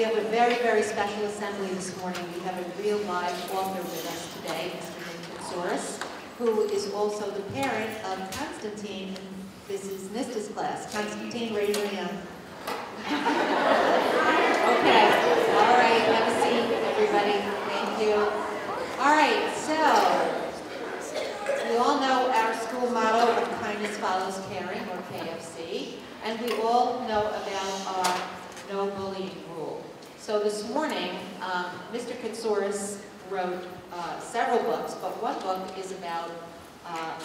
We have a very, very special assembly this morning. We have a real live author with us today, Mr. Nick Soros, who is also the parent of Constantine. This is Nista's class. Constantine, raise your hand. okay, all right, have a seat, everybody. Thank you. All right, so we all know our school motto of kindness follows caring, or KFC, and we all know about our no bullying rule. So this morning, um, Mr. Katsoris wrote uh, several books, but one book is about uh,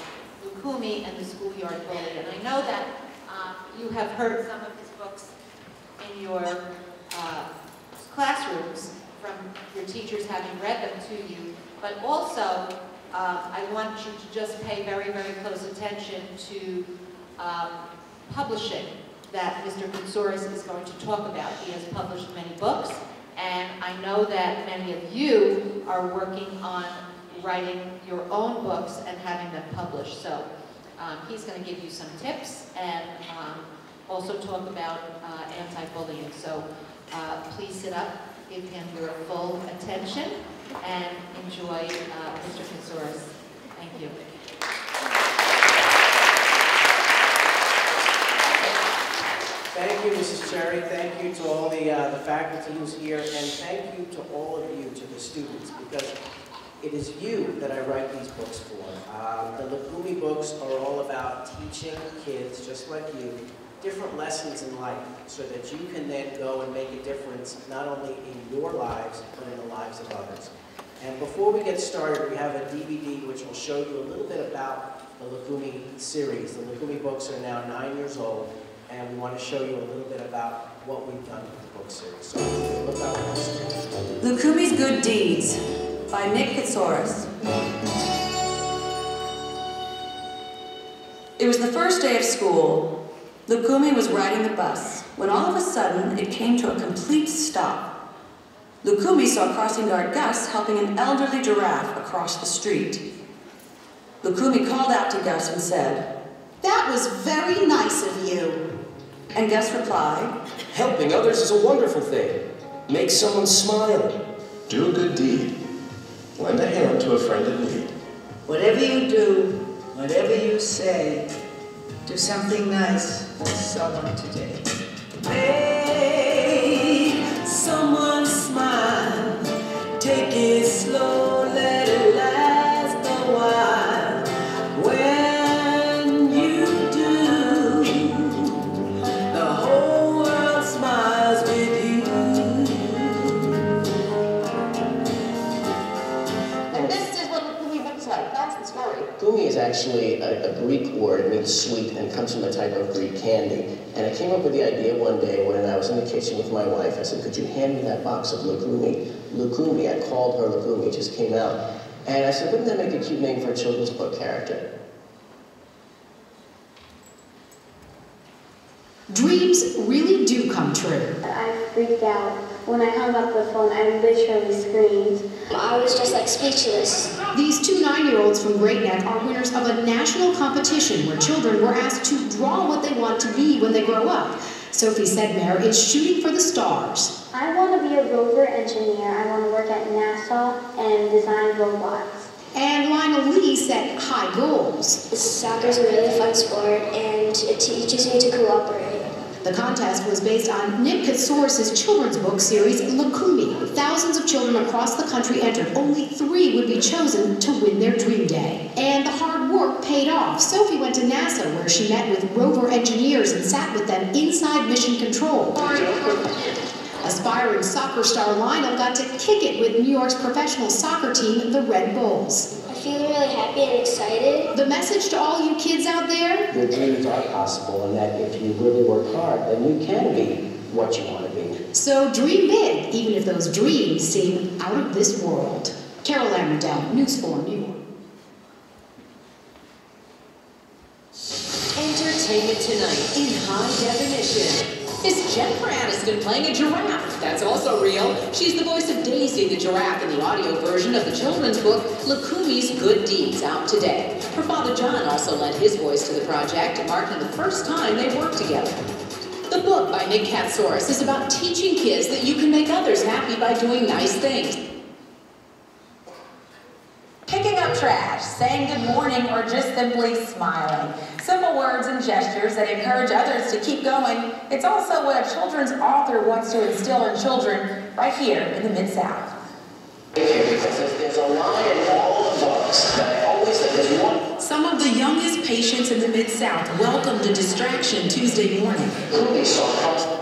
Loukoumi and the schoolyard bully. And I know that um, you have heard some of his books in your uh, classrooms from your teachers having read them to you, but also uh, I want you to just pay very, very close attention to um, publishing that Mr. Katsoris is going to talk about. He has published many books, and I know that many of you are working on writing your own books and having them published. So um, he's going to give you some tips and um, also talk about uh, anti-bullying. So uh, please sit up, give him your full attention, and enjoy uh, Mr. Katsoris. Thank you. Thank you, Mrs. Cherry. Thank you to all the, uh, the faculty who's here, and thank you to all of you, to the students, because it is you that I write these books for. Um, the Loukoumi books are all about teaching kids, just like you, different lessons in life, so that you can then go and make a difference, not only in your lives, but in the lives of others. And before we get started, we have a DVD which will show you a little bit about the Loukoumi series. The Loukoumi books are now nine years old, and we want to show you a little bit about what we've done with the book series. So look out. Loukoumi's Good Deeds by Nick Katsoris. It was the first day of school. Loukoumi was riding the bus when all of a sudden it came to a complete stop. Loukoumi saw crossing guard Gus helping an elderly giraffe across the street. Loukoumi called out to Gus and said, That was very nice of you. And Gus replied, Helping others is a wonderful thing. Make someone smile. Do a good deed. Lend a hand to a friend in need. Whatever you do, whatever you say, do something nice for someone today. Gumi is actually a, a Greek word, it means sweet, and comes from a type of Greek candy. And I came up with the idea one day when I was in the kitchen with my wife. I said, could you hand me that box of Loukoumi? Loukoumi, I called her Loukoumi, it just came out. And I said, wouldn't that make a cute name for a children's book character? Dreams really do come true. I freaked out. When I hung up the phone, I literally screamed. I was just like speechless. These two nine-year-olds from Great Neck are winners of a national competition where children were asked to draw what they want to be when they grow up. Sophie Sedmare is shooting for the stars. I want to be a rover engineer. I want to work at NASA and design robots. And Lionel Lee set high goals. Soccer is a really fun sport and it teaches me to cooperate. The contest was based on Nick Katsoris' children's book series, Loukoumi. Thousands of children across the country entered. Only three would be chosen to win their dream day. And the hard work paid off. Sophie went to NASA, where she met with rover engineers and sat with them inside mission control. Aspiring soccer star Lionel got to kick it with New York's professional soccer team, the Red Bulls. I feel really happy and excited. The message to all you kids out there Your dreams are possible, and that if you really work hard, then you can be what you want to be. So dream big, even if those dreams seem out of this world. Carol Amerdell, News 4 New York. Entertainment tonight in high definition. Playing a giraffe? That's also real. She's the voice of Daisy the giraffe in the audio version of the children's book Loukoumi's Good Deeds out today. Her father John also lent his voice to the project, marking the first time they worked together. The book by Nick Katsoris is about teaching kids that you can make others happy by doing nice things. Picking up trash, saying good morning, or just simply smiling. Simple words and gestures that encourage others to keep going. It's also what a children's author wants to instill in children right here in the Mid-South. There's, a line in all the books that I always, that there's one Some of the youngest patients in the Mid-South welcomed a distraction Tuesday morning.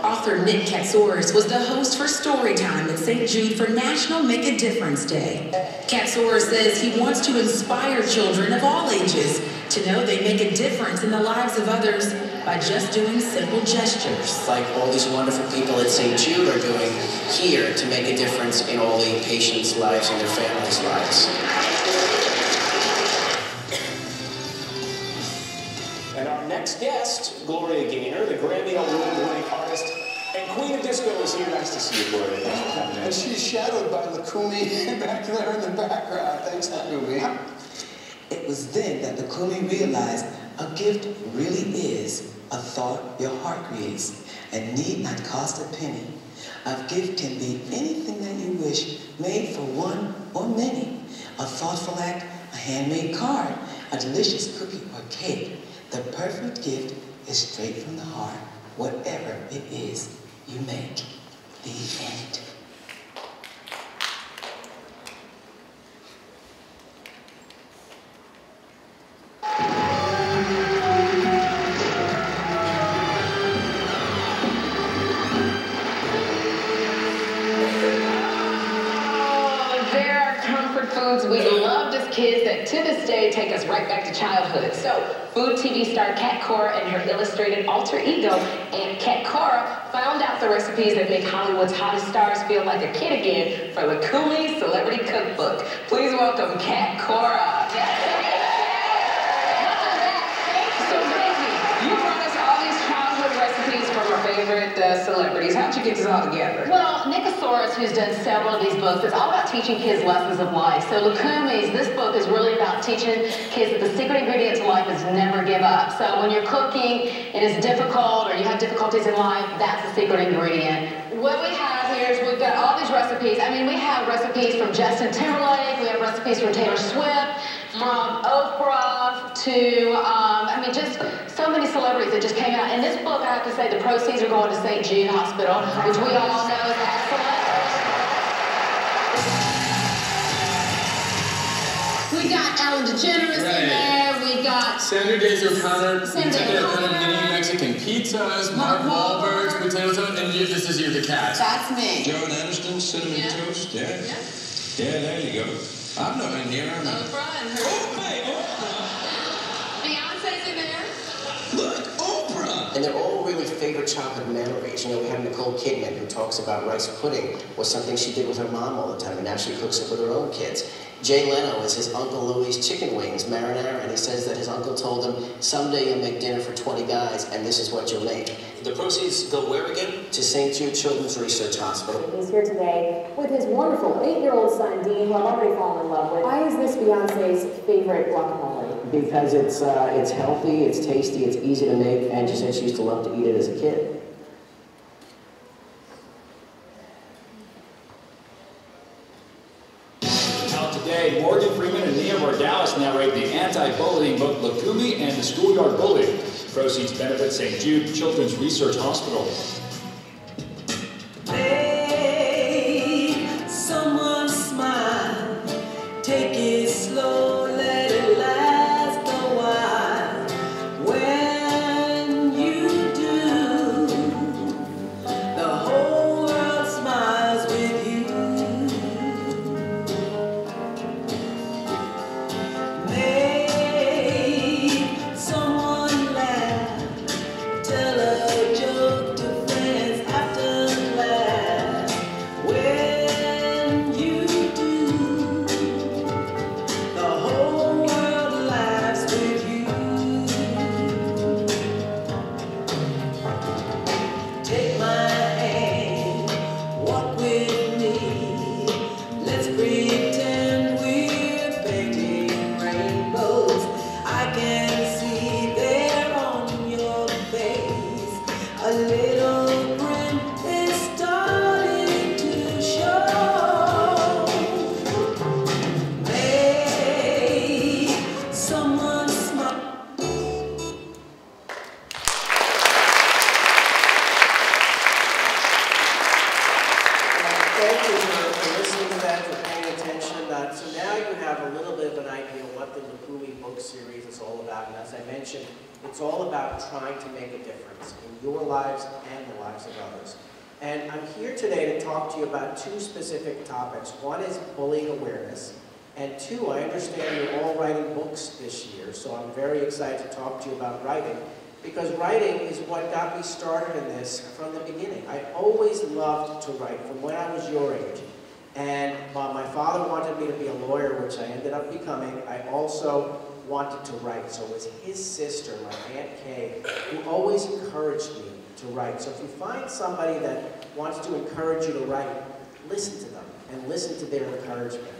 Author Nick Katsoris was the host for Storytime at St. Jude for National Make a Difference Day. Katsoris says he wants to inspire children of all ages to know they make a difference in the lives of others by just doing simple gestures. like all these wonderful people at St. Jude are doing here to make a difference in all the patients' lives and their families' lives. Next guest, Gloria Gaynor, the Grammy Award-winning artist and Queen of Disco is here. Nice to see you, Gloria. Thanks for coming in. And she's shadowed by Loukoumi back there in the background. Thanks, Loukoumi. It was then that Loukoumi realized a gift really is a thought your heart creates and need not cost a penny. A gift can be anything that you wish, made for one or many. A thoughtful act, a handmade card, a delicious cookie or cake. The perfect gift is straight from the heart, whatever it is you make. The end. Illustrated alter ego, Aunt Cat Cora, found out the recipes that make Hollywood's hottest stars feel like a kid again for Loukoumi Celebrity Cookbook. Please welcome Cat Cora. So, Daisy, you brought us all these childhood recipes from our favorite uh, celebrities. How'd you get this all together? Well, Nick Katsoris, who's done several of these books, it's all about teaching kids lessons of life. So Loukoumi's, this book is really about teaching kids that the secret ingredient to life is never give up. So when you're cooking and it's difficult or you have difficulties in life, that's the secret ingredient. What we have we've got all these recipes. I mean, we have recipes from Justin Timberlake, we have recipes from Taylor Swift, from Oprah to, um, I mean, just so many celebrities that just came out. In this book, I have to say, the proceeds are going to St. Jude Hospital, which we all know is excellent. We got Ellen DeGeneres in there. We got Sandra Days O'Connor, Sandra Lieutenant O'Connor. O'Connor, mini Mexican pizzas, Mark Wahlberg, potato toast, and you, this is you, the cat. That's me. Joan Aniston, cinnamon toast, yeah? Yeah, there you go. I'm not in here, I'm not. Oprah and her. Beyonce's in there. And they're all really favorite childhood memories. You know, we have Nicole Kidman who talks about rice pudding was something she did with her mom all the time, and now she cooks it with her own kids. Jay Leno is his Uncle Louie's chicken wings, marinara, and he says that his uncle told him, someday you'll make dinner for 20 guys, and this is what you'll make. The proceeds go where again? To St. Jude Children's Research Hospital. He's here today with his wonderful eight-year-old son, Dean, who I've already fallen in love with. Why is this Beyonce's favorite guacamole? Because it's, uh, it's healthy, it's tasty, it's easy to make, and she said she used to love to eat it as a kid. Out today, Morgan Freeman and Nia Vardalos narrate the anti-bullying book Loukoumi and the Schoolyard Bully. Proceeds benefit St. Jude Children's Research Hospital. I'm excited to talk to you about writing, because writing is what got me started in this from the beginning. I always loved to write from when I was your age. And while my father wanted me to be a lawyer, which I ended up becoming, I also wanted to write. So it was his sister, my Aunt Kay, who always encouraged me to write. So if you find somebody that wants to encourage you to write, listen to them and listen to their encouragement.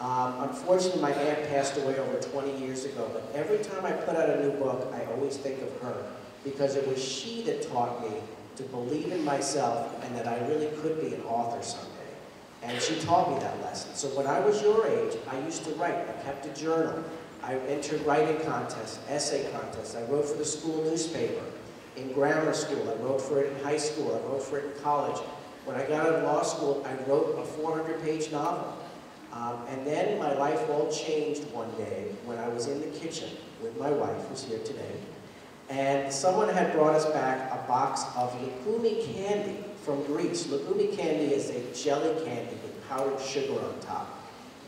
Um, unfortunately, my aunt passed away over 20 years ago, but every time I put out a new book, I always think of her because it was she that taught me to believe in myself and that I really could be an author someday. And she taught me that lesson. So when I was your age, I used to write. I kept a journal. I entered writing contests, essay contests. I wrote for the school newspaper. In grammar school, I wrote for it in high school. I wrote for it in college. When I got out of law school, I wrote a 400-page novel. Um, and then my life all changed one day when I was in the kitchen with my wife, who's here today. And someone had brought us back a box of Loukoumi candy from Greece. Loukoumi candy is a jelly candy with powdered sugar on top.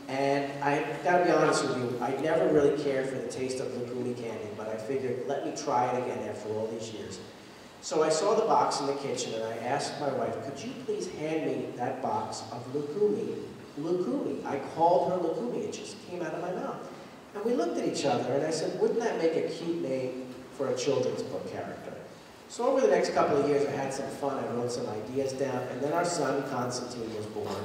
And I gotta be honest with you, I never really cared for the taste of Loukoumi candy, but I figured, let me try it again after all these years. So I saw the box in the kitchen and I asked my wife, could you please hand me that box of Loukoumi, Loukoumi. I called her Loukoumi, it just came out of my mouth. And we looked at each other and I said, wouldn't that make a cute name for a children's book character? So over the next couple of years, I had some fun. I wrote some ideas down, and then our son, Constantine, was born.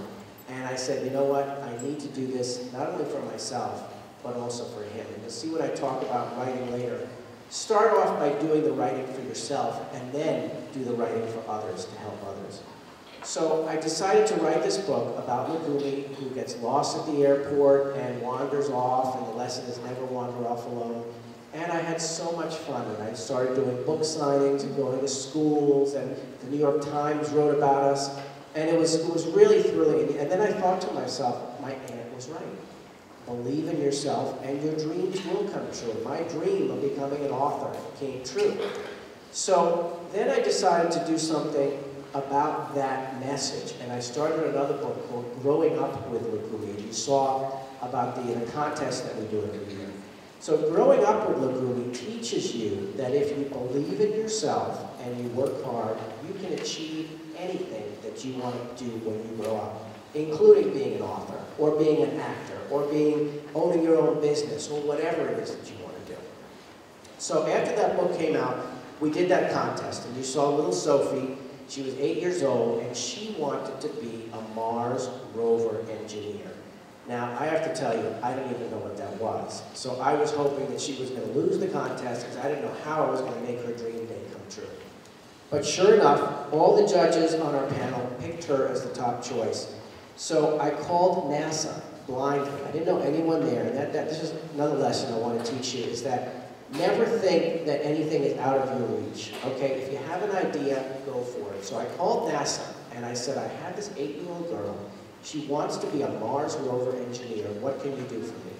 And I said, you know what? I need to do this not only for myself, but also for him. And you'll see what I talk about writing later. Start off by doing the writing for yourself, and then do the writing for others to help others. So I decided to write this book about Loukoumi, who gets lost at the airport and wanders off, and the lesson is never wander off alone. And I had so much fun, and I started doing book signings and going to schools, and the New York Times wrote about us, and it was, it was really thrilling. And then I thought to myself, my aunt was right. Believe in yourself, and your dreams will come true. My dream of becoming an author came true. So then I decided to do something about that message, and I started another book called Growing Up with Loukoumi. You saw about the, the contest that we do every year. So growing up with Loukoumi teaches you that if you believe in yourself and you work hard, you can achieve anything that you want to do when you grow up, including being an author, or being an actor, or being owning your own business, or whatever it is that you want to do. So after that book came out, we did that contest, and you saw little Sophie. She was eight years old, and she wanted to be a Mars rover engineer. Now, I have to tell you, I didn't even know what that was. So I was hoping that she was going to lose the contest because I didn't know how I was going to make her dream day come true. But sure enough, all the judges on our panel picked her as the top choice. So I called NASA blindly. I didn't know anyone there. And that, that, this is another lesson I want to teach you, is that never think that anything is out of your reach. Okay, if you have an idea, go for it. So I called NASA and I said, I have this eight-year-old girl she wants to be a Mars rover engineer. What can you do for me?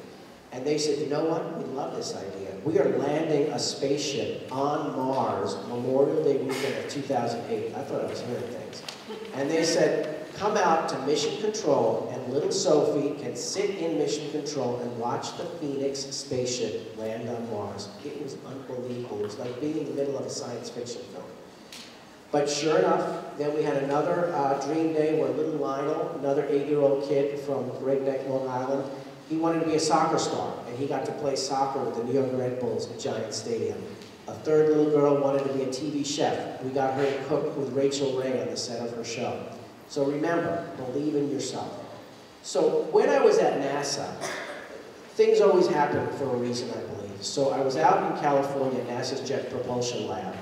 And they said, you know what? We love this idea. We are landing a spaceship on Mars Memorial Day weekend of 2008. I thought I was hearing things. And they said, come out to Mission Control and little Sophie can sit in Mission Control and watch the Phoenix spaceship land on Mars. It was unbelievable. It was like being in the middle of a science fiction film. But sure enough, then we had another uh, dream day where little Lionel, another eight-year-old kid from Great Neck, Long Island, he wanted to be a soccer star, and he got to play soccer with the New York Red Bulls at Giant Stadium. A third little girl wanted to be a TV chef. We got her to cook with Rachael Ray on the set of her show. So remember, believe in yourself. So when I was at NASA, things always happen for a reason, I believe. So I was out in California at NASA's Jet Propulsion Lab,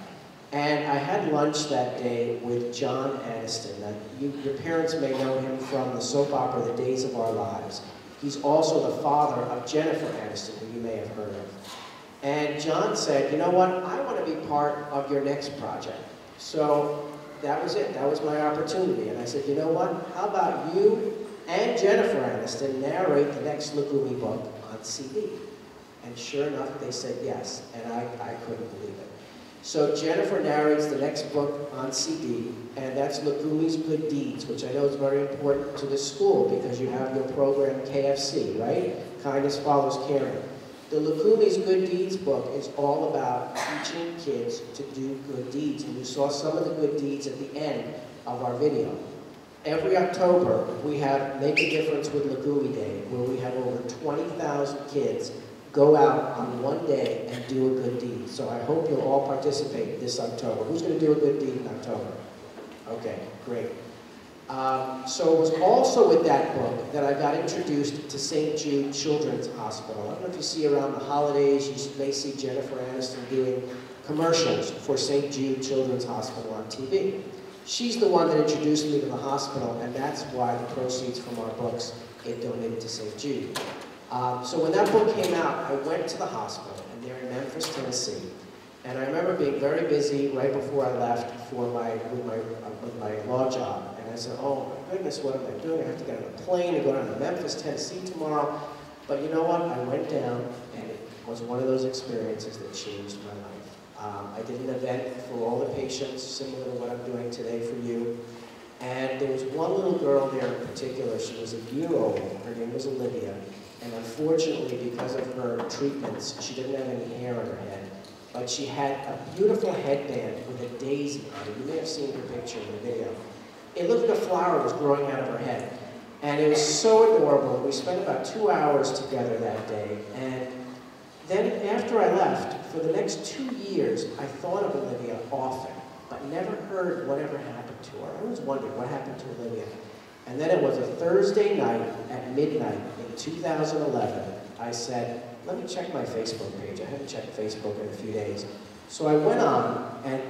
and I had lunch that day with John Aniston. Now, you, your parents may know him from the soap opera The Days of Our Lives. He's also the father of Jennifer Aniston, who you may have heard of. And John said, you know what, I want to be part of your next project. So that was it, that was my opportunity. And I said, you know what, how about you and Jennifer Aniston narrate the next Loukoumi book on CD. And sure enough, they said yes, and I, I couldn't believe it. So Jennifer narrates the next book on CD, and that's Loukoumi's Good Deeds, which I know is very important to the school because you have your program KFC, right? Kindness follows caring. The Loukoumi's Good Deeds book is all about teaching kids to do good deeds, and you saw some of the good deeds at the end of our video. Every October, we have Make a Difference with Loukoumi Day, where we have over 20,000 kids go out on one day and do a good deed. So I hope you'll all participate this October. Who's going to do a good deed in October? Okay, great. Um, so it was also with that book that I got introduced to St. Jude Children's Hospital. I don't know if you see around the holidays, you may see Jennifer Aniston doing commercials for St. Jude Children's Hospital on TV. She's the one that introduced me to the hospital, and that's why the proceeds from our books get donated to St. Jude. Um, so when that book came out, I went to the hospital, and they're in Memphis, Tennessee. And I remember being very busy right before I left for my, with, my, uh, with my law job. I said, oh my goodness, what am I doing? I have to get on a plane and go down to Memphis, Tennessee tomorrow. But you know what? I went down, and it was one of those experiences that changed my life. Um, I did an event for all the patients, similar to what I'm doing today for you. And there was one little girl there in particular. She was a year old. Her name was Olivia. And unfortunately, because of her treatments, she didn't have any hair on her head. But she had a beautiful headband with a daisy on it. You may have seen her picture in the video. It looked like a flower was growing out of her head. And it was so adorable. We spent about two hours together that day. And then after I left, for the next two years, I thought of Olivia often, but never heard whatever happened to her. I always wondered what happened to Olivia. And then it was a Thursday night at midnight in 2011. I said, let me check my Facebook page. I haven't checked Facebook in a few days. So I went on, and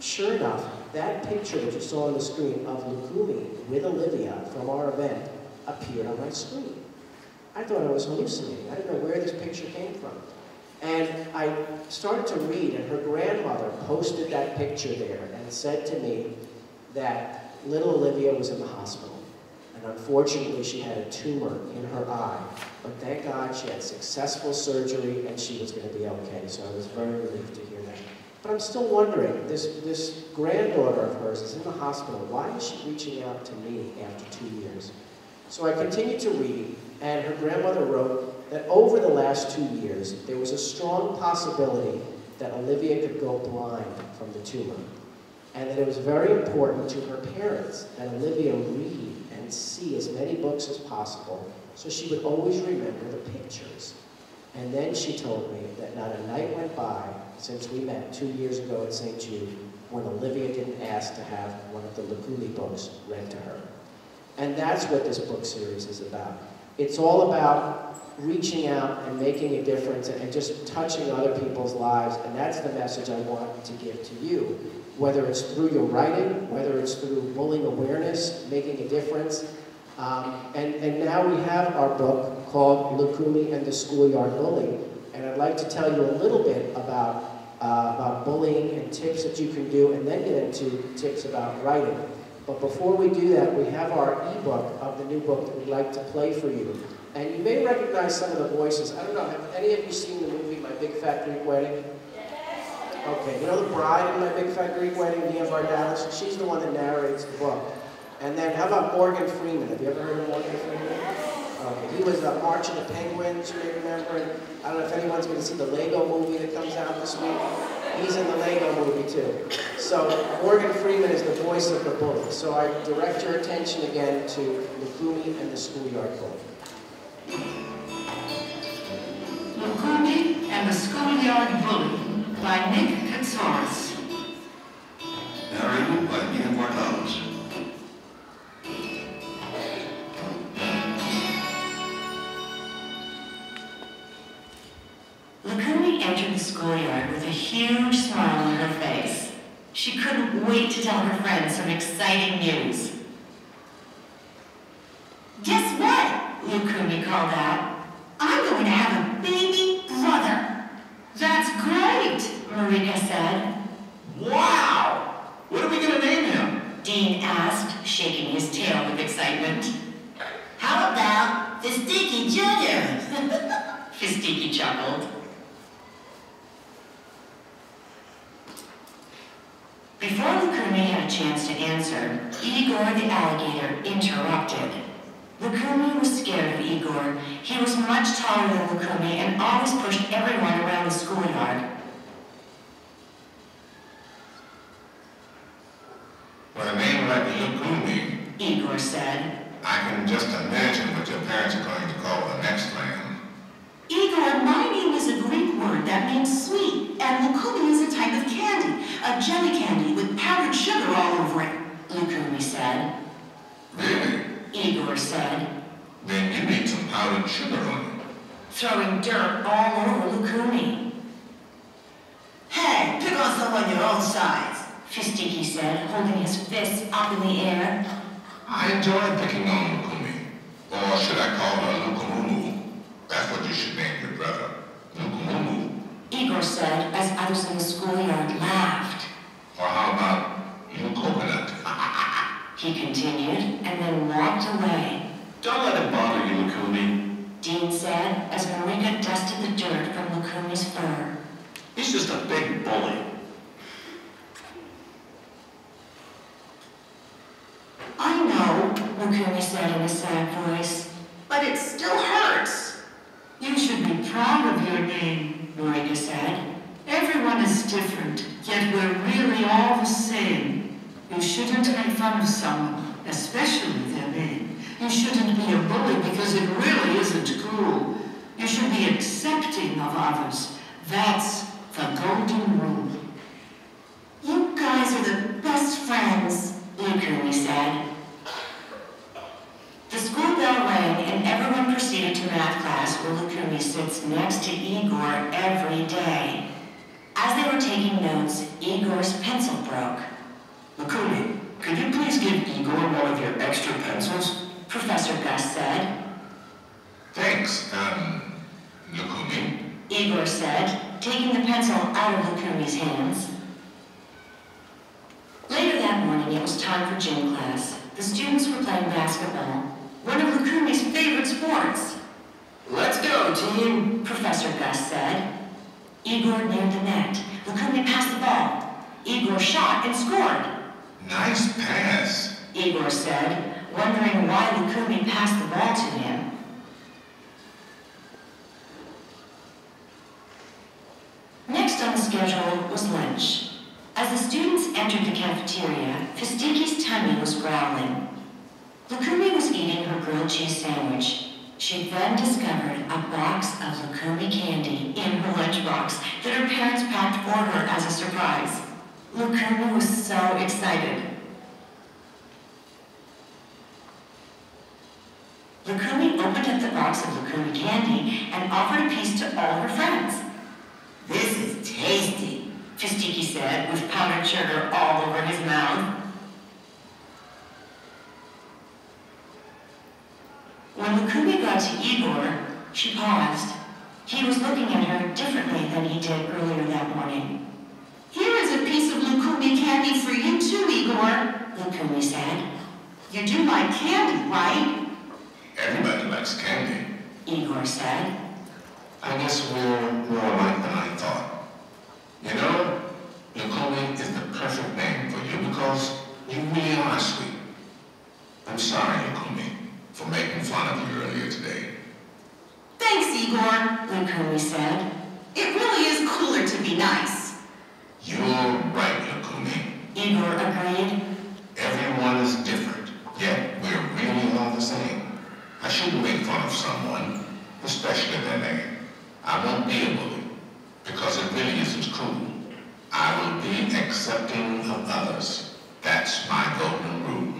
sure enough, that picture that you saw on the screen of Loukoumi with Olivia from our event appeared on my screen. I thought I was hallucinating. I didn't know where this picture came from. And I started to read, and her grandmother posted that picture there and said to me that little Olivia was in the hospital. And unfortunately, she had a tumor in her eye. But thank God she had successful surgery and she was going to be okay. So I was very relieved to hear that. But I'm still wondering, this, this granddaughter of hers is in the hospital. Why is she reaching out to me after two years? So I continued to read, and her grandmother wrote that over the last two years, there was a strong possibility that Olivia could go blind from the tumor. And that it was very important to her parents that Olivia read and see as many books as possible so she would always remember the pictures. And then she told me that not a night went by since we met two years ago at St. Jude when Olivia didn't ask to have one of the Loukoumi books read to her. And that's what this book series is about. It's all about reaching out and making a difference and just touching other people's lives, and that's the message I want to give to you whether it's through your writing, whether it's through bullying awareness, making a difference. Um, and, and now we have our book called Loukoumi and the Schoolyard Bully. And I'd like to tell you a little bit about, uh, about bullying and tips that you can do, and then get into tips about writing. But before we do that, we have our ebook of the new book that we'd like to play for you. And you may recognize some of the voices. I don't know, have any of you seen the movie My Big Fat Greek Wedding? Okay, you know the bride in My Big Fat Greek Wedding, Nia Vardalos? She's the one that narrates the book. And then how about Morgan Freeman? Have you ever heard of Morgan Freeman? Okay, he was uh, March of the Penguins, you may remember. And I don't know if anyone's going to see the Lego movie that comes out this week. He's in the Lego movie too. So Morgan Freeman is the voice of the bully. So I direct your attention again to Loukoumi and the Schoolyard Bully. Loukoumi and the Schoolyard Bully by Nick Katsoris. Narrated by Nia with a huge smile on her face. She couldn't wait to tell her friends some exciting news. Guess what? Loukoumi called out. I'm going to have a baby brother. That's great, Marina said. Wow! What are we going to name him? Dean asked, shaking his tail with excitement. How about Fistiki Jr.? Fistiki chuckled. Igor the alligator interrupted. Loukoumi was scared of Igor. He was much taller than Loukoumi and always pushed everyone around the schoolyard. With a name like Loukoumi, Igor said. I can just imagine what your parents are going to call the next lamb. Igor, my name is a Greek word that means sweet, and loukoumi is a type of candy, a jelly candy with powdered sugar all over it. Loukoumi said. Really? Igor said. Then you need some powdered sugar on it. Throwing dirt all over Loukoumi. Hey, pick on someone your own size. Fistiki said, holding his fists up in the air. I enjoy picking on Loukoumi. Or should I call her Lukumumu? That's what you should name your brother. Lukumumu. Igor said as others in the schoolyard laughed. Or how about Lucoconut? He continued and then walked away. Don't let him bother you, Loukoumi. Dean said as Marika dusted the dirt from Loukoumi's fur. He's just a big bully. I know, Loukoumi said in a sad voice. But it still hurts. You should be proud of your name, Marika said. Everyone is different, yet we're really all the same. You shouldn't make fun of someone, especially their name. You shouldn't be a bully because it really isn't cool. You should be accepting of others. That's the golden rule. You guys are the best friends. Loukoumi said. The school bell rang and everyone proceeded to math class where Loukoumi sits next to Igor every day. As they were taking notes, Igor's pencil broke. Loukoumi, could you please give Igor one of your extra pencils? Professor Gus said. Thanks, um, Loukoumi. Igor said, taking the pencil out of Loukoumi's hands. Later that morning, it was time for gym class. The students were playing basketball, one of Loukoumi's favorite sports. Let's go, team, Professor Gus said. Igor neared the net. Loukoumi passed the ball. Igor shot and scored. Nice pass. Igor said, wondering why Loukoumi passed the ball to him. Next on the schedule was lunch. As the students entered the cafeteria, Fistiki's tummy was growling. Loukoumi was eating her grilled cheese sandwich. She then discovered a box of Loukoumi candy in her lunchbox that her parents packed for her as a surprise. Loukoumi was so excited. Loukoumi opened up the box of Loukoumi candy and offered a piece to all her friends. This is tasty, Fistiki said with powdered sugar all over his mouth. When Loukoumi got to Igor, she paused. He was looking at her differently than he did earlier that morning. Here is a piece of Loukoumi candy for you too, Igor. Loukoumi said. You do like candy, right? Everybody likes candy. Igor said. I guess we're more alike than I thought. You know, Loukoumi is the perfect name for you because you really are sweet. I'm sorry, Loukoumi, for making fun of you earlier today. Thanks, Igor. Loukoumi said. It really is cooler to be nice. You're right, Loukoumi. Igor agreed. Everyone is different, yet we're really all the same. I shouldn't make fun of someone, especially their name. I won't be a bully, because it really isn't cool. I will be accepting of others. That's my golden rule.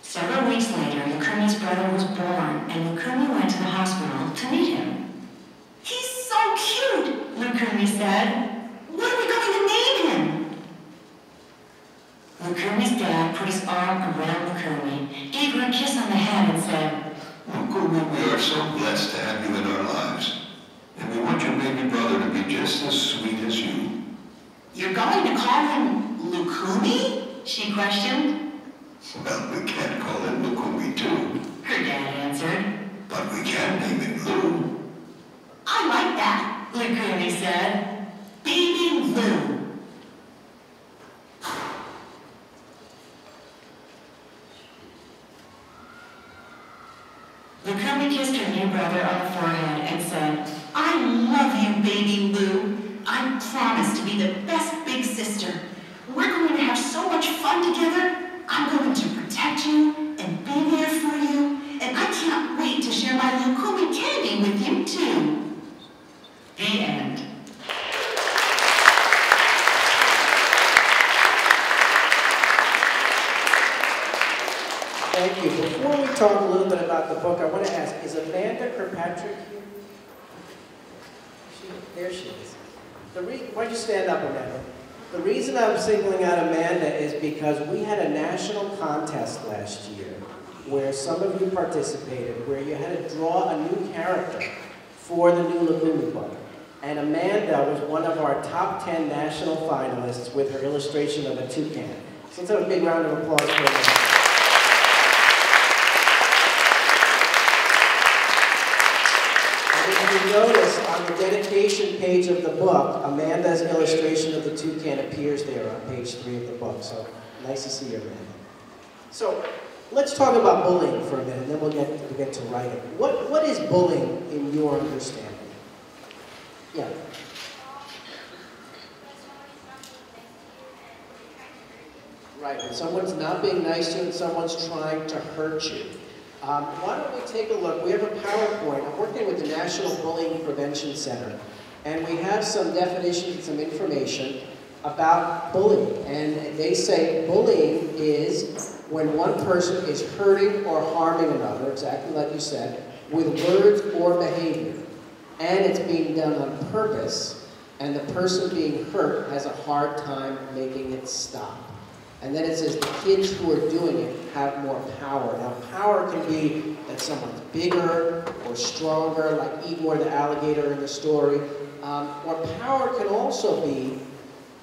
Several weeks later, Loukoumi's brother was born, and Loukoumi went to the hospital to meet him. He's so cute, Loukoumi said. What are we going to name him? Loukoumi's dad put his arm around Loukoumi, gave her a kiss on the head, and said, Loukoumi, we are so blessed to have you in our lives. And we want your baby brother to be just as sweet as you. You're going to call him Loukoumi? She questioned. Well, we can't call him Loukoumi too. Her dad answered. But we can name it Lou. I like that, Loukoumi said. Baby Lou. Loukoumi kissed her new brother on the forehead and said, I love you, baby Lou. I promise to be the best big sister. We're going to have so much fun together. I'm going to protect you and be there for you. And I can't wait to share my Loukoumi candy with you, too. The end. Thank you. Before we talk a little bit about the book, I want to ask, is Amanda Kirkpatrick here? She, there she is. The re why don't you stand up, Amanda? The reason I'm singling out Amanda is because we had a national contest last year where some of you participated, where you had to draw a new character for the new Loukoumi book. And Amanda was one of our top 10 national finalists with her illustration of a toucan. So let's have a big round of applause for Amanda. And if you notice, on the dedication page of the book, Amanda's illustration of the toucan appears there on page three of the book. So nice to see you, Amanda. So let's talk about bullying for a minute, and then we'll get, we'll get to writing. What, what is bullying in your understanding? Yeah. Right, when someone's not being nice to you and someone's trying to hurt you. Um, why don't we take a look? We have a PowerPoint. I'm working with the National Bullying Prevention Center, and we have some definitions and some information about bullying. And they say bullying is when one person is hurting or harming another, exactly like you said, with words or behavior. And it's being done on purpose, and the person being hurt has a hard time making it stop. And then it says the kids who are doing it have more power. Now, power can be that someone's bigger or stronger, like Igor the alligator in the story. Um, or power can also be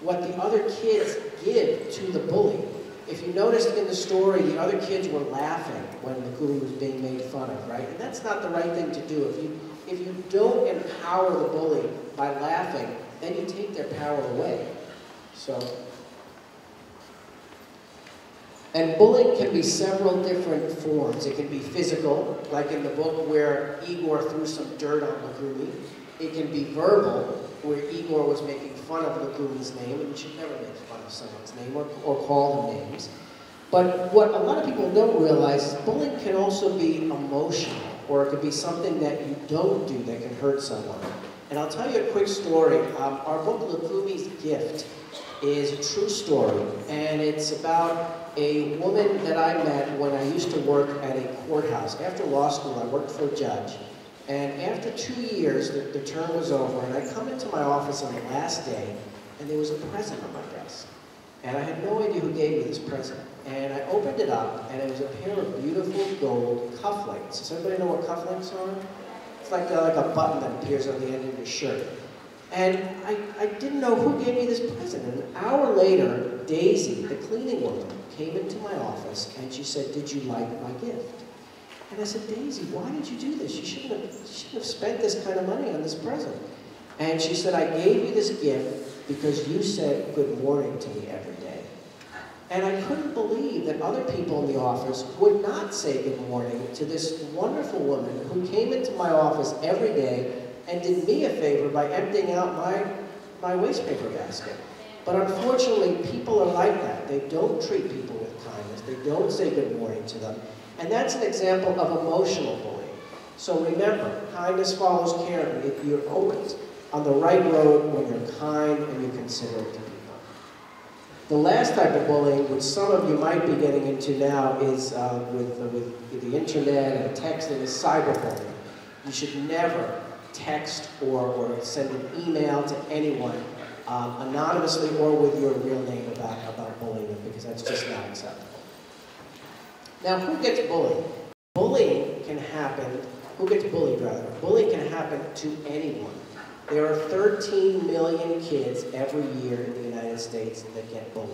what the other kids give to the bully. If you noticed in the story, the other kids were laughing when the Loukoumi was being made fun of, right? And that's not the right thing to do. If you, if you don't empower the bully by laughing, then you take their power away. So and bullying can be several different forms. It can be physical, like in the book where Igor threw some dirt on Loukoumi. It can be verbal, where Igor was making fun of Loukoumi's name, and you should never make fun of someone's name or, or call them names. But what a lot of people don't realize is bullying can also be emotional, or it could be something that you don't do that can hurt someone. And I'll tell you a quick story. Um, our book, Loukoumi's Gift, is a true story, and it's about a woman that I met when I used to work at a courthouse. After law school, I worked for a judge. And after two years, the, the term was over, and I come into my office on the last day, and there was a present on my desk. And I had no idea who gave me this present. And I opened it up, and it was a pair of beautiful gold cufflinks. Does anybody know what cufflinks are? It's like a, like a button that appears on the end of your shirt. And I, I didn't know who gave me this present. And an hour later, Daisy, the cleaning woman, came into my office and she said, did you like my gift? And I said, Daisy, why did you do this? You shouldn't have, you shouldn't have spent this kind of money on this present. And she said, I gave you this gift because you said good morning to me every day. And I couldn't believe that other people in the office would not say good morning to this wonderful woman who came into my office every day and did me a favor by emptying out my, my waste paper basket. But unfortunately, people are like that. They don't treat people with kindness. They don't say good morning to them. And that's an example of emotional bullying. So remember, kindness follows caring. If you're open on the right road when you're kind and you're considerate to people. The last type of bullying, which some of you might be getting into now, is uh, with, uh, with the internet and texting, is cyberbullying. You should never text or, or send an email to anyone um, anonymously or with your real name about, about bullying because that's just not acceptable. Now, who gets bullied? Bullying can happen, who gets bullied rather? Bullying can happen to anyone. There are 13 million kids every year in the United States that get bullied.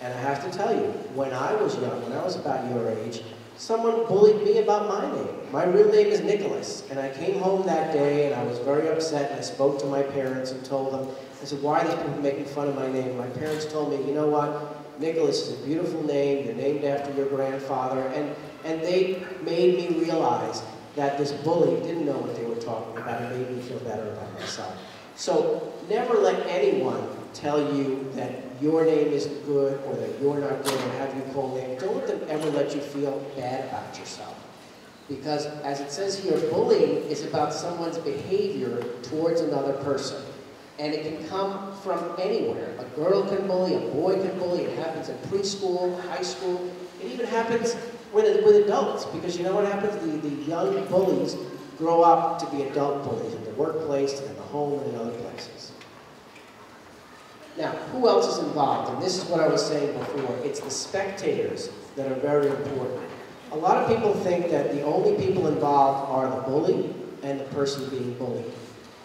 And I have to tell you, when I was young, when I was about your age, someone bullied me about my name. My real name is Nicholas, and I came home that day and I was very upset and I spoke to my parents and told them, I said, why are these people making fun of my name? My parents told me, you know what, Nicholas is a beautiful name, you're named after your grandfather, and, and they made me realize that this bully didn't know what they were talking about and made me feel better about myself. So never let anyone tell you that your name isn't good or that you're not good or have you call names. Don't let them ever let you feel bad about yourself. Because as it says here, bullying is about someone's behavior towards another person. And it can come from anywhere. A girl can bully, a boy can bully. It happens in preschool, high school. It even happens with, with adults. Because you know what happens? The, the young bullies grow up to be adult bullies in the workplace, in the home, and in other places. Now, who else is involved? And this is what I was saying before. It's the spectators that are very important. A lot of people think that the only people involved are the bully and the person being bullied.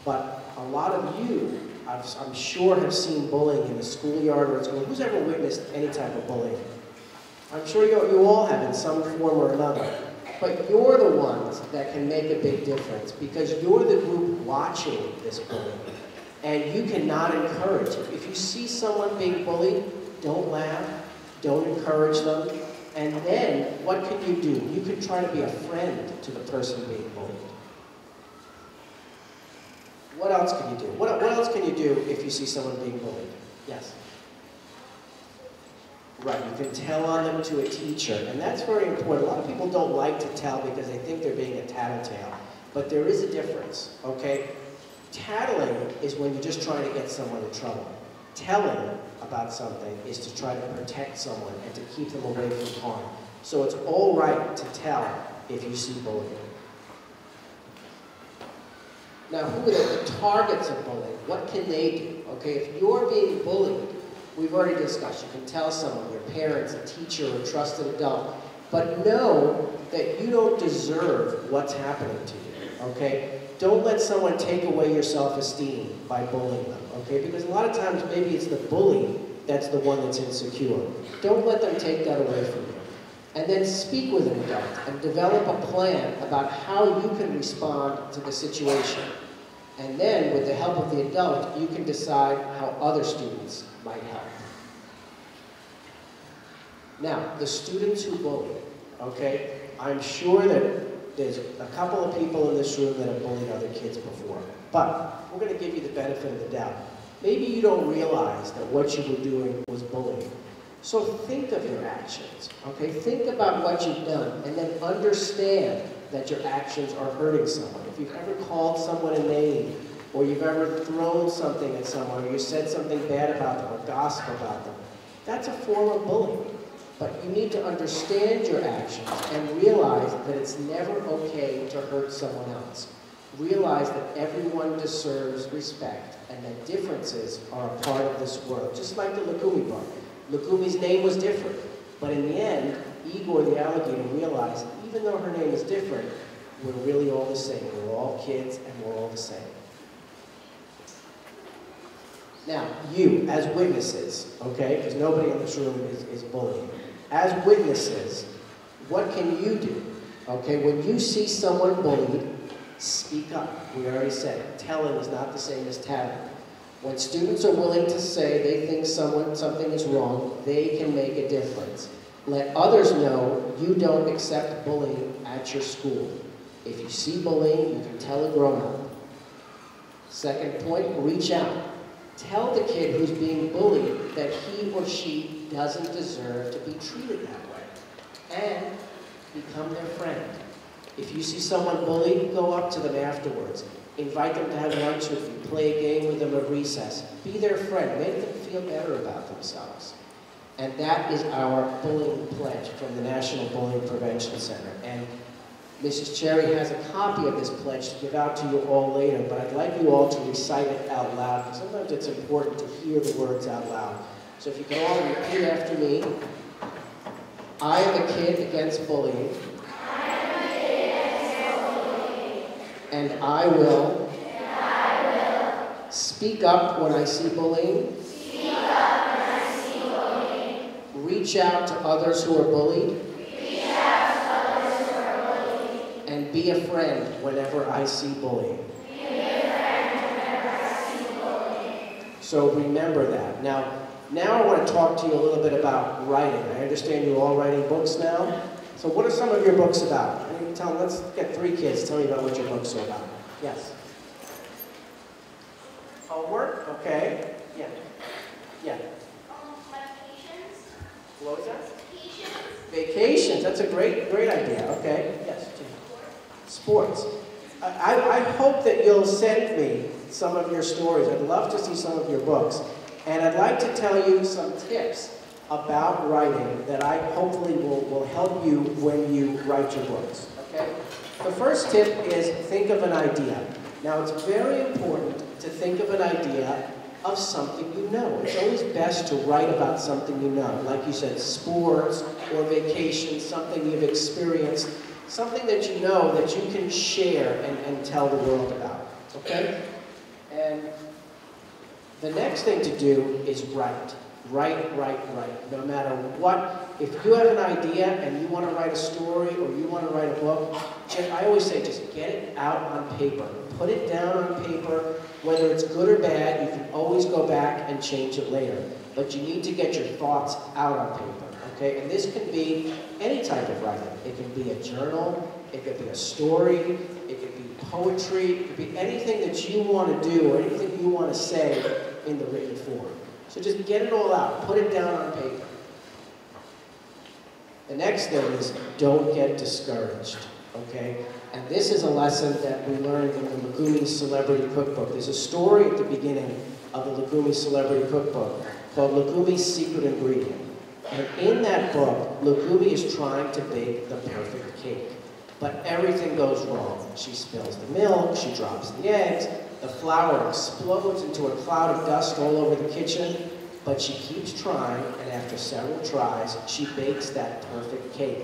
But a lot of you, I'm sure, have seen bullying in the schoolyard or at school. Who's ever witnessed any type of bullying? I'm sure you, you all have in some form or another. But you're the ones that can make a big difference because you're the group watching this bullying. And you cannot encourage it. If you see someone being bullied, don't laugh, don't encourage them. And then, what can you do? You can try to be a friend to the person being bullied. What else can you do? What, what else can you do if you see someone being bullied? Yes? Right, you can tell on them to a teacher, and that's very important. A lot of people don't like to tell because they think they're being a tattletale, but there is a difference, okay? Tattling is when you're just trying to get someone in trouble. Telling about something is to try to protect someone and to keep them away from harm. So it's all right to tell if you see bullying. Now, who are the, targets of bullying? What can they do? Okay, if you're being bullied, we've already discussed, you can tell someone, your parents, a teacher, or a trusted adult, but know that you don't deserve what's happening to you, okay? Don't let someone take away your self-esteem by bullying them, okay? Because a lot of times maybe it's the bully that's the one that's insecure. Don't let them take that away from you. And then speak with an adult and develop a plan about how you can respond to the situation. And then, with the help of the adult, you can decide how other students might help. Now, the students who bully, okay, I'm sure that there's a couple of people in this room that have bullied other kids before. But we're going to give you the benefit of the doubt. Maybe you don't realize that what you were doing was bullying. So think of your actions, okay? Think about what you've done and then understand that your actions are hurting someone. If you've ever called someone a name, or you've ever thrown something at someone, or you said something bad about them, or gossip about them, that's a form of bullying. But you need to understand your actions and realize that it's never okay to hurt someone else. Realize that everyone deserves respect and that differences are a part of this world, just like the Loukoumi book. Loukoumi's name was different, but in the end, Igor the alligator realized even though her name is different, we're really all the same. We're all kids and we're all the same. Now, you, as witnesses, okay, because nobody in this room is, is bullying, as witnesses, what can you do? Okay, when you see someone bullied, speak up. We already said, telling is not the same as tattling. When students are willing to say they think someone, something is wrong, they can make a difference. Let others know you don't accept bullying at your school. If you see bullying, you can tell a grown-up. Second point, reach out. Tell the kid who's being bullied that he or she doesn't deserve to be treated that way. And become their friend. If you see someone bullied, go up to them afterwards. Invite them to have lunch with you. Play a game with them at recess. Be their friend. Make them feel better about themselves. And that is our bullying pledge from the National Bullying Prevention Center. And Mrs. Cherry has a copy of this pledge to give out to you all later, but I'd like you all to recite it out loud, because sometimes it's important to hear the words out loud. So if you can all repeat after me. I am a kid against bullying. And I will, speak up when I see bullying. Reach out to others who are bullied. and be a friend whenever I see bullying. So remember that. Now, now I want to talk to you a little bit about writing. I understand you're all writing books now. So what are some of your books about? Tell, let's get three kids. Tell me about what your books are about. Yes. Homework? Okay. Yeah. Yeah. What was that? Vacations. That's a great, great idea. Okay. Yes. Sports. I, I, I hope that you'll send me some of your stories. I'd love to see some of your books. And I'd like to tell you some tips about writing that I hopefully will, will help you when you write your books. The first tip is think of an idea. Now, it's very important to think of an idea of something you know. It's always best to write about something you know. Like you said, sports or vacation, something you've experienced, something that you know that you can share and, and tell the world about. Okay? And the next thing to do is write. Write, write, write. No matter what, if you have an idea and you want to write a story or you want to write a book, I always say just get it out on paper. Put it down on paper. Whether it's good or bad, you can always go back and change it later. But you need to get your thoughts out on paper. Okay? And this can be any type of writing. It can be a journal, it could be a story, it could be poetry, it could be anything that you want to do or anything you want to say in the written form. So just get it all out, put it down on paper. The next thing is don't get discouraged, okay? And this is a lesson that we learned in the Loukoumi Celebrity Cookbook. There's a story at the beginning of the Loukoumi Celebrity Cookbook called Loukoumi's Secret Ingredient. And in that book, Loukoumi is trying to bake the perfect cake. But everything goes wrong. She spills the milk, she drops the eggs, the flour explodes into a cloud of dust all over the kitchen, but she keeps trying, and after several tries, she bakes that perfect cake.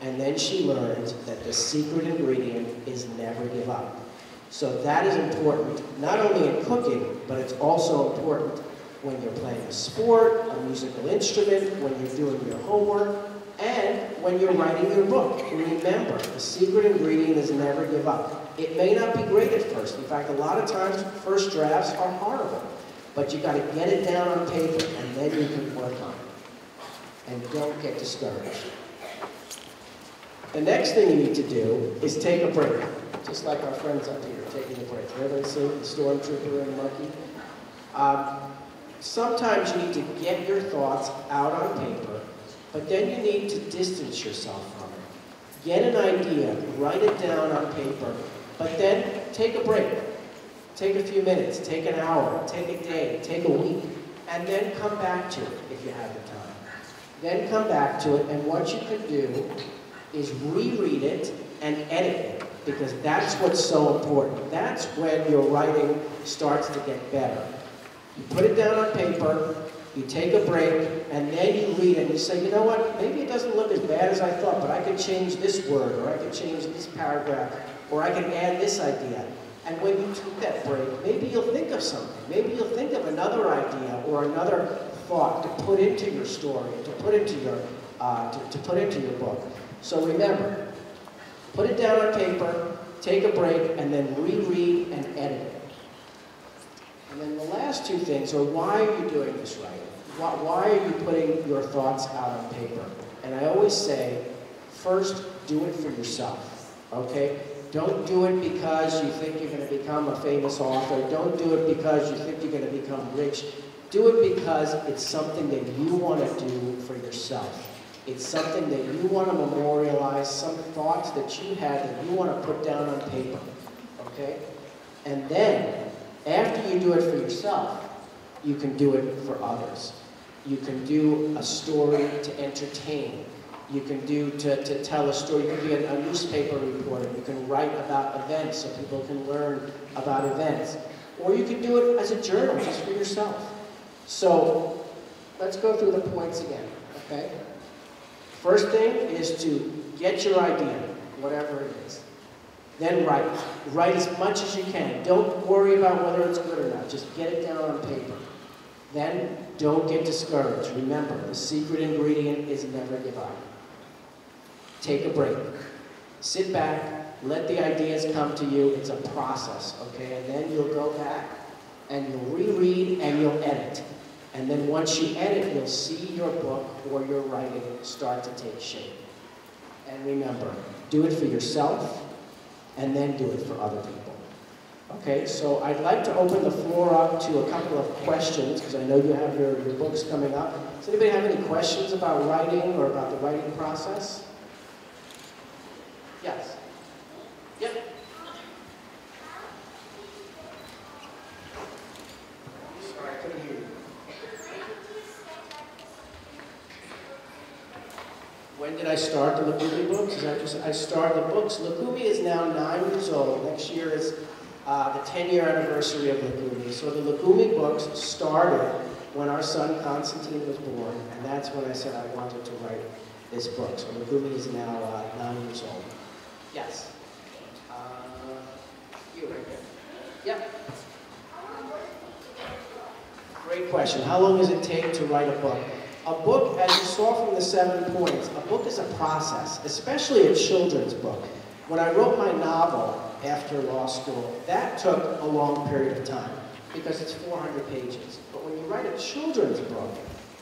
And then she learns that the secret ingredient is never give up. So that is important, not only in cooking, but it's also important when you're playing a sport, a musical instrument, when you're doing your homework, and when you're writing your book. Remember, the secret ingredient is never give up. It may not be great at first. In fact, a lot of times, first drafts are horrible. But you got to get it down on paper, and then you can work on it. And don't get discouraged. The next thing you need to do is take a break, just like our friends up here taking a break. Everybody see the stormtrooper and monkey? Um, sometimes you need to get your thoughts out on paper, but then you need to distance yourself from it. Get an idea, write it down on paper, but then take a break. Take a few minutes, take an hour, take a day, take a week, and then come back to it if you have the time. Then come back to it, and what you can do is reread it and edit it, because that's what's so important. That's when your writing starts to get better. You put it down on paper, you take a break, and then you read it and you say, you know what, maybe it doesn't look as bad as I thought, but I could change this word, or I could change this paragraph, or I can add this idea. And when you take that break, maybe you'll think of something. Maybe you'll think of another idea or another thought to put into your story, to put into your, uh, to, to put into your book. So remember, put it down on paper, take a break, and then reread and edit it. And then the last two things are why are you doing this right? Why, why are you putting your thoughts out on paper? And I always say, first, do it for yourself, okay? Don't do it because you think you're going to become a famous author. Don't do it because you think you're going to become rich. Do it because it's something that you want to do for yourself. It's something that you want to memorialize, some thoughts that you had that you want to put down on paper, okay? And then, after you do it for yourself, you can do it for others. You can do a story to entertain. You can do to, to tell a story. You can be a, a newspaper reporter. You can write about events so people can learn about events. Or you can do it as a journal, just for yourself. So, let's go through the points again, okay? First thing is to get your idea, whatever it is. Then write. Write as much as you can. Don't worry about whether it's good or not. Just get it down on paper. Then don't get discouraged. Remember, the secret ingredient is never give up. Take a break. Sit back, Let the ideas come to you. It's a process, okay? And then you'll go back and you'll reread and you'll edit. And then once you edit, you'll see your book or your writing start to take shape. And remember, do it for yourself and then do it for other people. Okay, so I'd like to open the floor up to a couple of questions because I know you have your, your books coming up. Does anybody have any questions about writing or about the writing process? Yes. Yep. Sorry, I couldn't hear you. When did I start the Loukoumi books? Is that just, I started the books. Loukoumi is now nine years old. Next year is uh, the 10-year anniversary of Loukoumi. So the Loukoumi books started when our son Constantine was born, and that's when I said I wanted to write this book. So Loukoumi is now uh, nine years old. Yes. Uh, you right there. Yep. Great question. How long does it take to write a book? A book, as you saw from the seven points, a book is a process, especially a children's book. When I wrote my novel after law school, that took a long period of time because it's 400 pages. But when you write a children's book,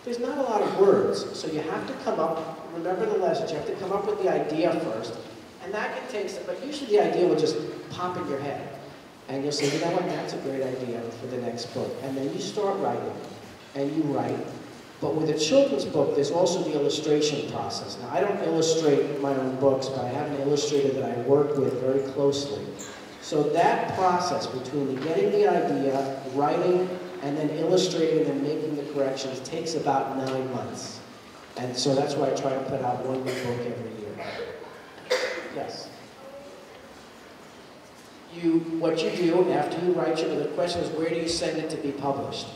there's not a lot of words, so you have to come up, remember the lessons, you have to come up with the idea first, and that can take some, but usually the idea will just pop in your head. And you'll say, you know what, that's a great idea for the next book. And then you start writing, and you write. But with a children's book, there's also the illustration process. Now, I don't illustrate my own books, but I have an illustrator that I work with very closely. So that process between the getting the idea, writing, and then illustrating and making the corrections takes about nine months. And so that's why I try to put out one new book every year. Yes? you, what you do after you write your, the question is where do you send it to be published?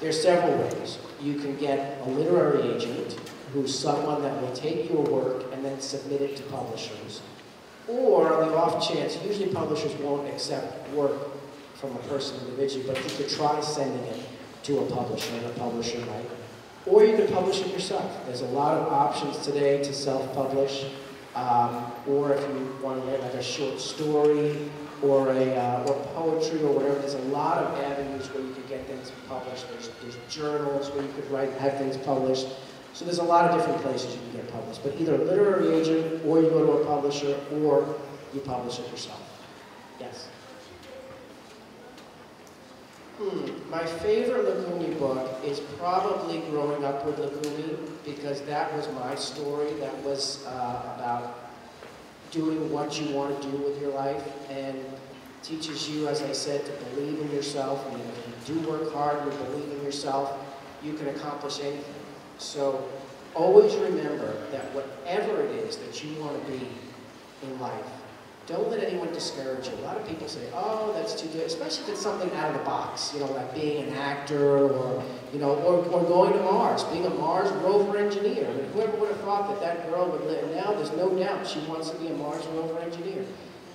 There's several ways. You can get a literary agent who's someone that will take your work and then submit it to publishers. Or on the off chance, usually publishers won't accept work from a person individually, but you could try sending it to a publisher and a publisher might. Or you can publish it yourself. There's a lot of options today to self-publish. Um, or if you want to write like a short story or a uh, or poetry or whatever. There's a lot of avenues where you could get things published. There's, there's journals where you could write have things published. So there's a lot of different places you can get published. But either a literary agent, or you go to a publisher, or you publish it yourself. Yes. Hmm. My favorite Loukoumi book is probably Growing Up with Loukoumi because that was my story. That was uh, about doing what you want to do with your life and teaches you, as I said, to believe in yourself. And if you do work hard and believe in yourself, you can accomplish anything. So always remember that whatever it is that you want to be in life, don't let anyone discourage you. A lot of people say, oh, that's too good, especially if it's something out of the box, you know, like being an actor or, you know, or, or going to Mars, being a Mars rover engineer. I mean, whoever would have thought that that girl would live, now there's no doubt she wants to be a Mars rover engineer.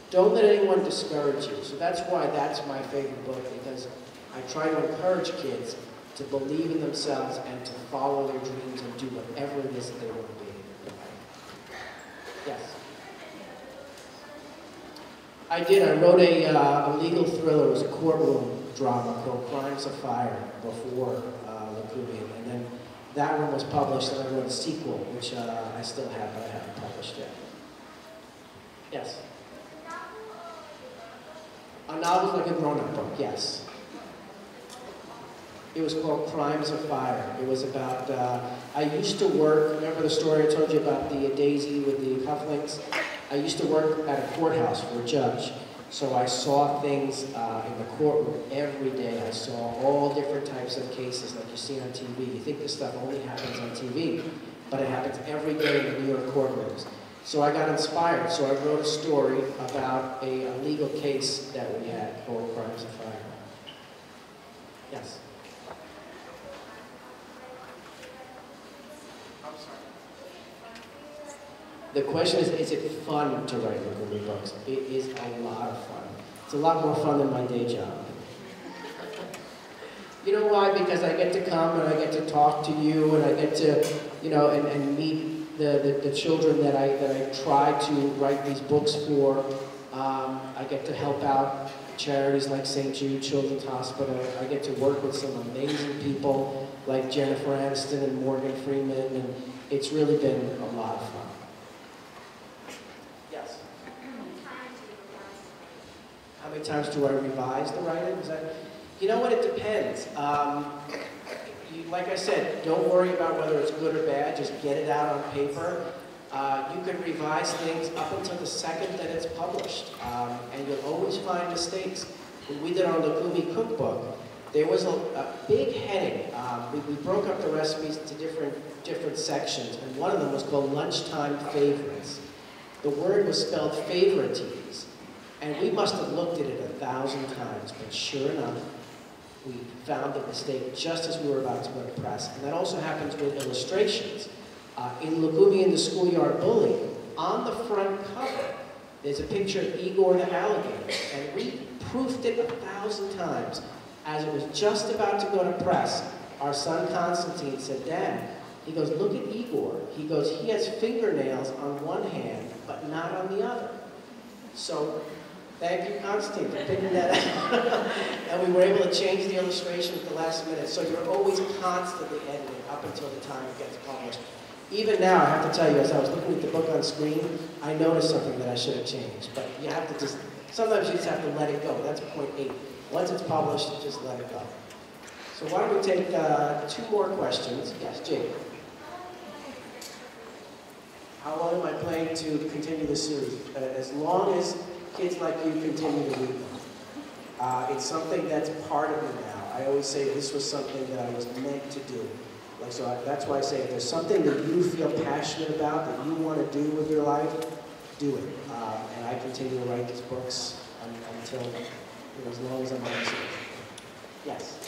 Don't let anyone discourage you. So that's why that's my favorite book, because I try to encourage kids to believe in themselves and to follow their dreams and do whatever it is that they want to be. Yes? I did. I wrote a, uh, a legal thriller. It was a courtroom drama called Crimes of Fire before uh, Loukoumi. And then that one was published, and I wrote a sequel, which uh, I still have, but I haven't published yet. Yes? A novel like a grown-up book, yes. It was called Crimes of Fire. It was about, uh, I used to work, remember the story I told you about the Daisy with the cufflinks? I used to work at a courthouse for a judge. So I saw things uh, in the courtroom every day. I saw all different types of cases like you see on TV. You think this stuff only happens on TV, but it happens every day in the New York courtrooms. So I got inspired. So I wrote a story about a, a legal case that we had called Crimes of Fire. Yes? The question is, is it fun to write Loukoumi books? It is a lot of fun. It's a lot more fun than my day job. You know why? Because I get to come and I get to talk to you and I get to, you know, and, and meet the, the, the children that I, that I try to write these books for. Um, I get to help out charities like St. Jude Children's Hospital. I get to work with some amazing people like Jennifer Aniston and Morgan Freeman, and it's really been a lot of fun. Yes. How many times do I revise the writing? Is that, you know what, it depends. Um, you, like I said, don't worry about whether it's good or bad, just get it out on paper. Uh, you can revise things up until the second that it's published, um, and you'll always find mistakes. When we did our Loukoumi cookbook, there was a, a big heading. Um, we, we broke up the recipes into different, different sections, and one of them was called Lunchtime Favorites. The word was spelled favorites, and we must have looked at it a thousand times, but sure enough, we found the mistake just as we were about to go to press. And that also happens with illustrations. Uh, in Loukoumi and the Schoolyard Bully, on the front cover, there's a picture of Igor the alligator, and we proofed it a thousand times. As it was just about to go to press, our son Constantine said, Dad, he goes, look at Igor. He goes, he has fingernails on one hand, but not on the other. So Thank you, Constantine, for picking that out. and we were able to change the illustration at the last minute. So you're always constantly editing up until the time it gets published. Even now, I have to tell you, as I was looking at the book on screen, I noticed something that I should have changed. But you have to just, sometimes you just have to let it go. That's point eight. Once it's published, just let it go. So why don't we take uh, two more questions? Yes, Jake. How long am I planning to continue the series? Uh, as long as kids like you continue to read them. Uh, it's something that's part of me now. I always say this was something that I was meant to do. Like so, I, that's why I say if there's something that you feel passionate about that you want to do with your life, do it. Uh, and I continue to write these books until you know, as long as I'm on Yes.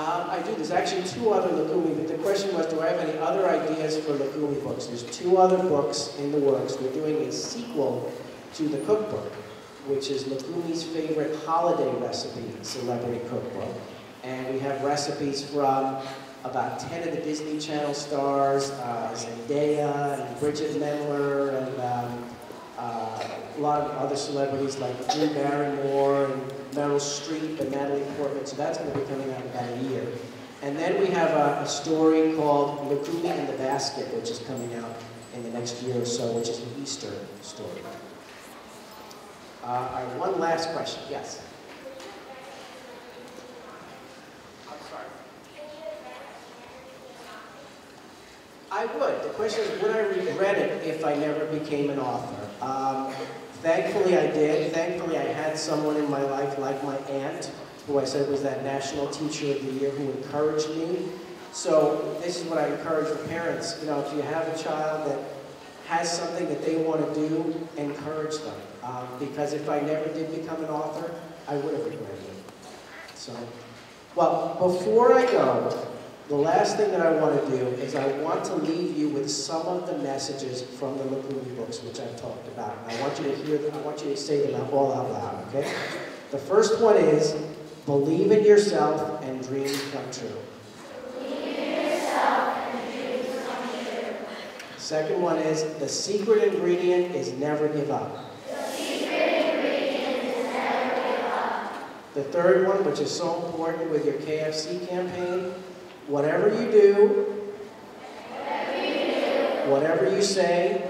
Um, I do. There's actually two other Loukoumi, but the question was, do I have any other ideas for Loukoumi books? There's two other books in the works. We're doing a sequel to the cookbook, which is Loukoumi's favorite holiday recipe celebrity cookbook. And we have recipes from about 10 of the Disney Channel stars, uh, Zendaya and Bridgit Mendler, and um, uh, a lot of other celebrities like Drew Barrymore and Meryl Streep and Natalie Portman. So that's going to be coming out in about a year. And then we have a, a story called Loukoumi in the Basket, which is coming out in the next year or so, which is an Easter story. Uh, all right, one last question. Yes? I would. The question is, would I regret it if I never became an author? Um, thankfully, I did. Thankfully, I had someone in my life like my aunt, who I said was that National Teacher of the Year, who encouraged me. So this is what I encourage the parents. You know, if you have a child that has something that they want to do, encourage them. Um, because if I never did become an author, I would have regretted it. So, well, before I go, the last thing that I want to do is I want to leave you with some of the messages from the Loukoumi books, which I've talked about. Want you to hear them, I want you to say them all out loud, okay? The first one is, believe in yourself and dreams come true. Second one is, the secret ingredient is never give up. The third one, which is so important with your KFC campaign, Whatever you do, whatever you, do, whatever you say,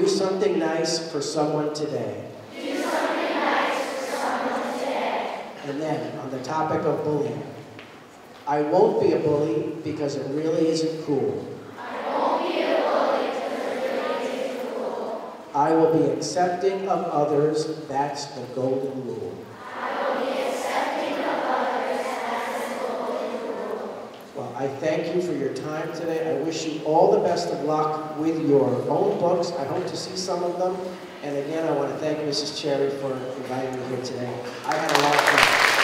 do something nice for someone today. Do something nice for someone today. And then, on the topic of bullying, I won't be a bully because it really isn't cool. I won't be a bully because it really isn't cool. I will be accepting of others. That's the golden rule. I thank you for your time today. I wish you all the best of luck with your own books. I hope to see some of them. And again, I want to thank Mrs. Cherry for inviting me here today. I had a lot of fun.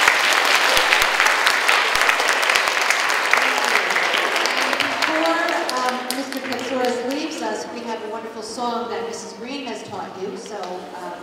Before um, Mr. Katsoris leaves us, we have a wonderful song that Mrs. Green has taught you. So, uh,